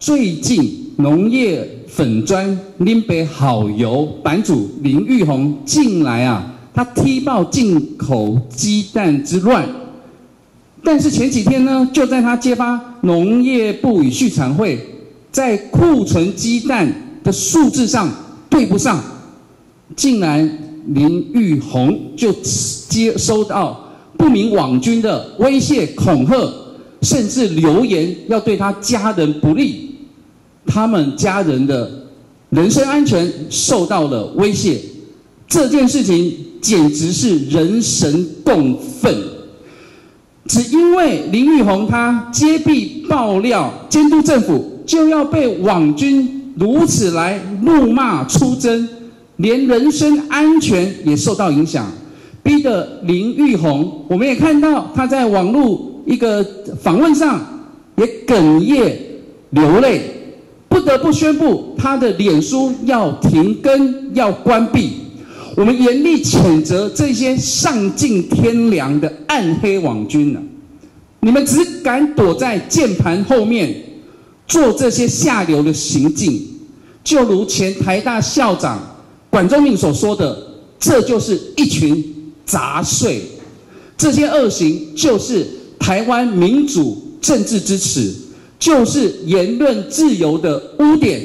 最近农业粉砖林北好油版主林玉红近来啊，他踢爆进口鸡蛋之乱。但是前几天呢，就在他揭发农业部与畜产会在库存鸡蛋的数字上对不上，竟然林玉红就接收到不明网军的威胁恐吓，甚至留言要对他家人不利，他们家人的人身安全受到了威胁，这件事情简直是人神共愤。只因为林玉红他揭弊爆料监督政府，就要被网军如此来怒骂出征，连人身安全也受到影响，逼得林玉红，我们也看到他在网络一个访问上也哽咽流泪，不得不宣布他的脸书要停更要关闭。我们严厉谴责这些丧尽天良的暗黑网军呢！你们只敢躲在键盘后面做这些下流的行径，就如前台大校长管中闵所说的，这就是一群杂碎。这些恶行就是台湾民主政治之耻，就是言论自由的污点，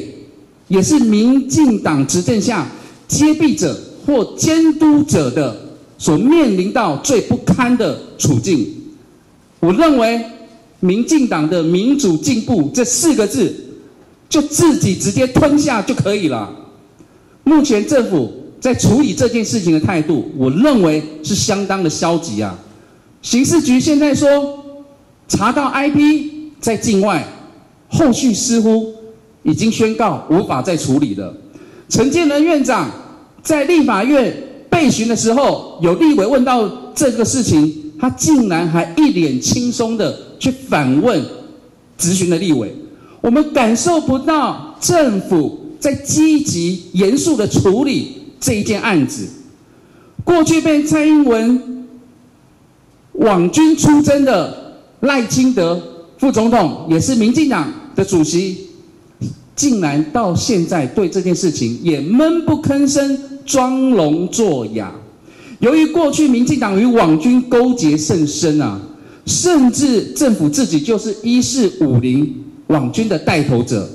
也是民进党执政下揭弊者。或监督者的所面临到最不堪的处境，我认为民进党的民主进步这四个字，就自己直接吞下就可以了。目前政府在处理这件事情的态度，我认为是相当的消极啊。刑事局现在说查到 IP 在境外，后续似乎已经宣告无法再处理了。陈建仁院长。在立法院被询的时候，有立委问到这个事情，他竟然还一脸轻松的去反问质询的立委。我们感受不到政府在积极严肃的处理这一件案子。过去被蔡英文网军出征的赖清德副总统，也是民进党的主席，竟然到现在对这件事情也闷不吭声。装聋作哑。由于过去民进党与网军勾结甚深啊，甚至政府自己就是一四五零网军的带头者。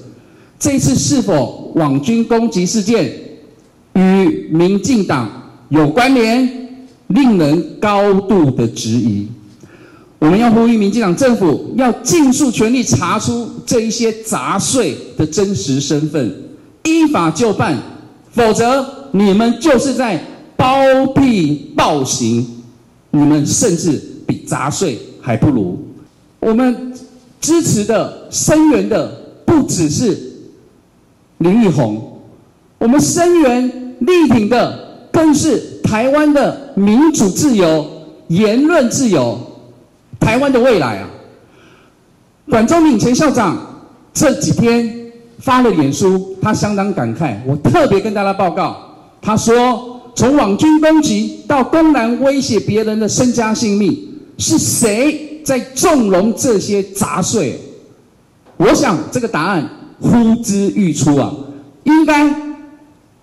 这次是否网军攻击事件与民进党有关联，令人高度的质疑。我们要呼吁民进党政府要尽速全力查出这一些杂碎的真实身份，依法就办，否则。你们就是在包庇暴行，你们甚至比杂碎还不如。我们支持的、声援的不只是林玉红，我们声援力挺的更是台湾的民主自由、言论自由、台湾的未来啊！管中闵前校长这几天发了脸书，他相当感慨，我特别跟大家报告。他说：“从网军攻击到公然威胁别人的身家性命，是谁在纵容这些杂碎？”我想这个答案呼之欲出啊！应该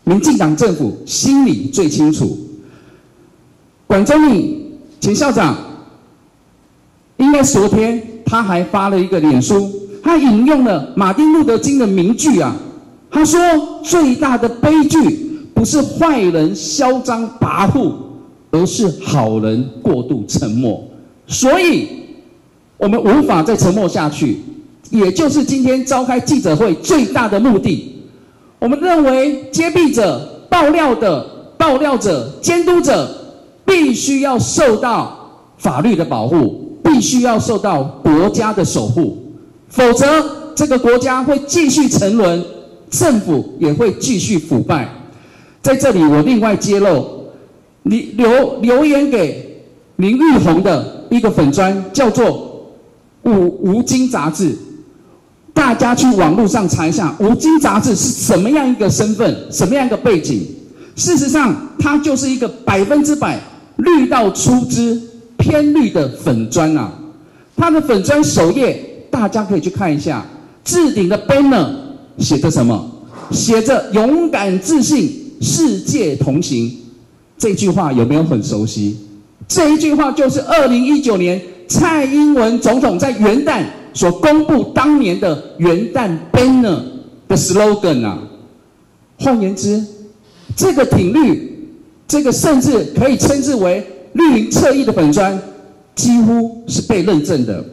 民进党政府心里最清楚。管中闵前校长因为昨天他还发了一个脸书，他引用了马丁路德金的名句啊，他说：“最大的悲剧。”不是坏人嚣张跋扈，而是好人过度沉默。所以，我们无法再沉默下去。也就是今天召开记者会最大的目的。我们认为，揭弊者、爆料的爆料者、监督者，必须要受到法律的保护，必须要受到国家的守护，否则这个国家会继续沉沦，政府也会继续腐败。在这里，我另外揭露，你留留言给林玉红的一个粉砖，叫做《五吴京杂志》，大家去网络上查一下，《吴京杂志》是什么样一个身份，什么样一个背景？事实上，它就是一个百分之百绿到出汁、偏绿的粉砖啊！它的粉砖首页，大家可以去看一下，置顶的 banner 写着什么？写着“勇敢自信，世界同行”。这句话有没有很熟悉？这一句话就是二零一九年蔡英文总统在元旦所公布当年的元旦 banner 的 slogan 啊。换言之，这个挺绿，这个甚至可以称之为绿营侧翼的粉砖，几乎是被认证的。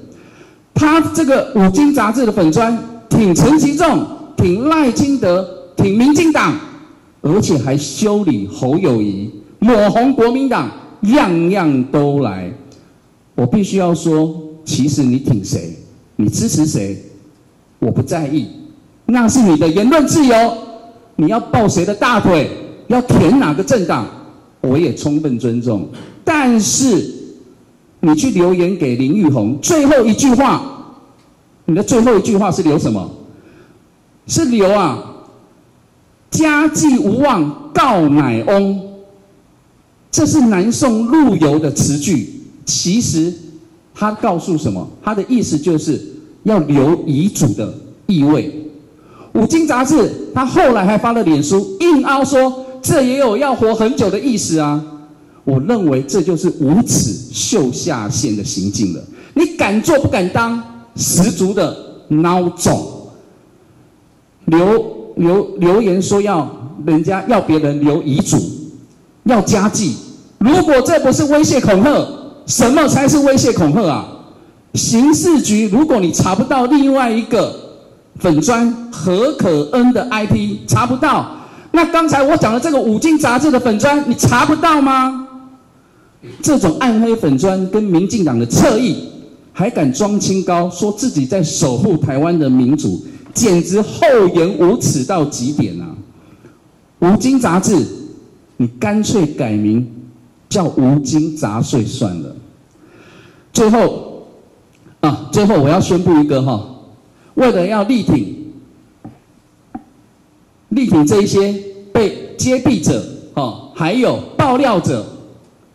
他这个五金杂志的粉砖挺陈其重，挺赖清德，挺民进党，而且还修理侯友谊，抹红国民党，样样都来。我必须要说，其实你挺谁，你支持谁，我不在意，那是你的言论自由。你要抱谁的大腿，要填哪个政党，我也充分尊重。但是，你去留言给林玉红，最后一句话，你的最后一句话是留什么？是留啊，家祭无忘告乃翁。这是南宋陆游的词句。其实，他告诉什么？他的意思就是要留遗嘱的意味。五金杂志，他后来还发了脸书，硬凹说这也有要活很久的意思啊！我认为这就是无耻秀下限的行径了。你敢做不敢当，十足的孬种。留留留言说要人家要别人留遗嘱，要家祭。如果这不是威胁恐吓，什么才是威胁恐吓啊？刑事局，如果你查不到另外一个。粉砖何可恩的 IP 查不到，那刚才我讲的这个五金杂志的粉砖，你查不到吗？这种暗黑粉砖跟民进党的侧翼，还敢装清高，说自己在守护台湾的民主，简直厚颜无耻到极点啊！五金杂志，你干脆改名叫无金杂碎算了。最后啊，最后我要宣布一个哈。为了要力挺、力挺这一些被揭弊者，哦，还有爆料者，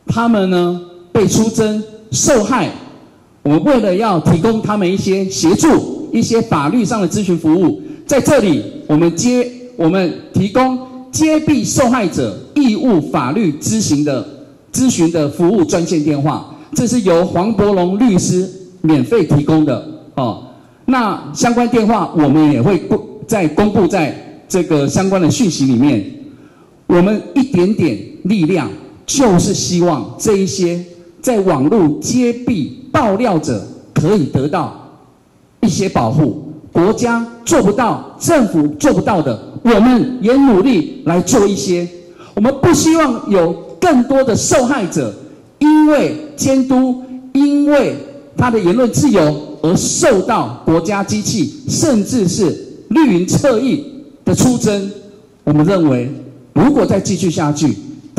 他们呢被出征受害，我们为了要提供他们一些协助、一些法律上的咨询服务，在这里我们接我们提供接弊受害者义务法律咨询的咨询的服务专线电话，这是由黄伯龙律师免费提供的，哦。那相关电话我们也会公在公布在这个相关的讯息里面。我们一点点力量，就是希望这一些在网络揭弊爆料者可以得到一些保护。国家做不到，政府做不到的，我们也努力来做一些。我们不希望有更多的受害者因为监督，因为他的言论自由。而受到国家机器，甚至是绿营侧翼的出征，我们认为，如果再继续下去，